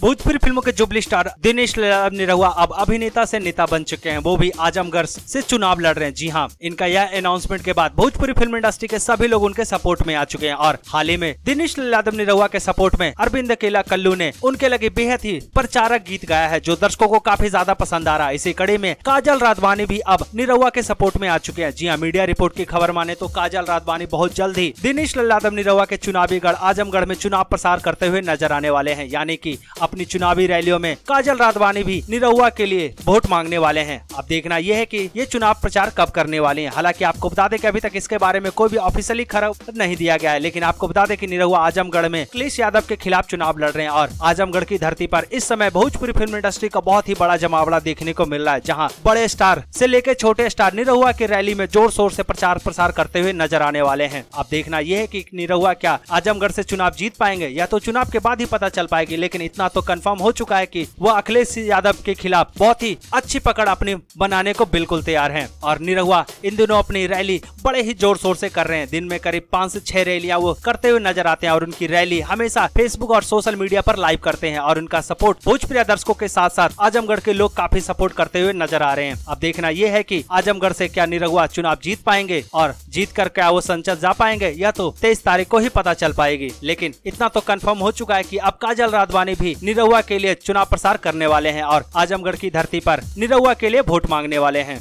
भोजपुरी फ़िल्मों के jubilee star Dinesh Nirahua अब अभिनेता से नेता बन चुके हैं। वो भी आजमगढ़ से चुनाव लड़ रहे हैं। जी हाँ इनका यह अनाउंसमेंट के बाद भोजपुरी फ़िल्म इंडस्ट्री के सभी लोग उनके सपोर्ट में आ चुके हैं और हाल ही में दिनेश यादव निरहुआ के सपोर्ट में अरविंद केला कल्लू ने उनके लगे बेहद ही प्रचारक गीत गाया है, जो दर्शकों को काफ़ी ज़्यादा पसंद आ रहा है। इसी कड़ी में काजल राधवानी भी अब निरहुआ के सपोर्ट में आ चुके हैं। जी हाँ मीडिया रिपोर्ट की खबर माने तो काजल राधवानी बहुत जल्द ही दिनेश यादव निरहुआ के चुनावी गढ़ आजमगढ़ में चुनाव प्रसार करते हुए नज़र आने वाले हैं। यानी की अपनी चुनावी रैलियों में काजल राधवानी भी निरहुआ के लिए वोट मांगने वाले हैं। अब देखना यह है कि ये चुनाव प्रचार कब करने वाले हैं। हालाँकि आपको बता दें कि अभी तक इसके बारे में कोई भी ऑफिशियली खबर नहीं दिया गया है, लेकिन आपको बता दें कि निरहुआ आजमगढ़ में अखिलेश यादव के खिलाफ चुनाव लड़ रहे हैं और आजमगढ़ की धरती पर इस समय भोजपुरी फ़िल्म इंडस्ट्री का बहुत ही बड़ा जमावड़ा देखने को मिल रहा है, जहाँ बड़े स्टार से लेकर छोटे स्टार निरहुआ की रैली में ज़ोर शोर से प्रचार प्रसार करते हुए नज़र आने वाले हैं। अब देखना यह है कि निरहुआ क्या आजमगढ़ से चुनाव जीत पाएँगे या तो चुनाव के बाद ही पता चल पाएगी, लेकिन इतना तो कंफर्म हो चुका है कि वह अखिलेश यादव के खिलाफ बहुत ही अच्छी पकड़ अपनी बनाने को बिल्कुल तैयार हैं। और निरहुआ इन दिनों अपनी रैली बड़े ही ज़ोर शोर से कर रहे हैं। दिन में करीब पाँच से छह रैलियाँ वो करते हुए नज़र आते हैं और उनकी रैली हमेशा फेसबुक और सोशल मीडिया पर लाइव करते हैं और उनका सपोर्ट भोजप्रिय दर्शकों के साथ साथ आजमगढ़ के लोग काफ़ी सपोर्ट करते हुए नज़र आ रहे हैं। अब देखना यह है की आजमगढ़ से क्या निरहुआ चुनाव जीत पाएँगे और जीत कर क्या वो संसद जा पाएँगे या तो तेईस तारीख को ही पता चल पाएगी। लेकिन इतना तो कंफर्म हो चुका है कि अब काजल राधवानी भी निरहुआ के लिए चुनाव प्रसार करने वाले हैं और आजमगढ़ की धरती पर निरहुआ के लिए वोट मांगने वाले हैं।